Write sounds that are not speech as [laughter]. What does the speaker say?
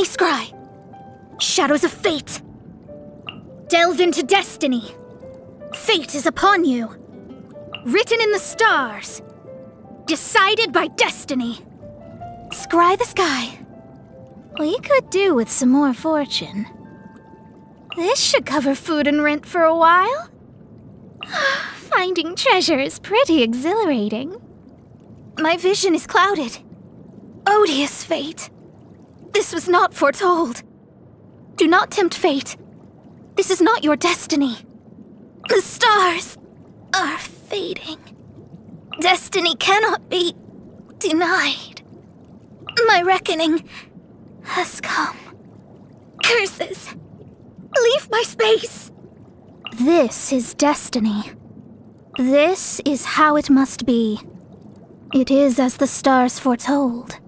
me scry. Shadows of fate. Delve into destiny. Fate is upon you. Written in the stars. Decided by destiny. Scry the sky. We could do with some more fortune. This should cover food and rent for a while. [sighs] Finding treasure is pretty exhilarating. My vision is clouded. Odious fate. This was not foretold. Do not tempt fate. This is not your destiny. The stars are fading. Destiny cannot be denied. My reckoning has come. Curses! Leave my space! This is destiny. This is how it must be. It is as the stars foretold.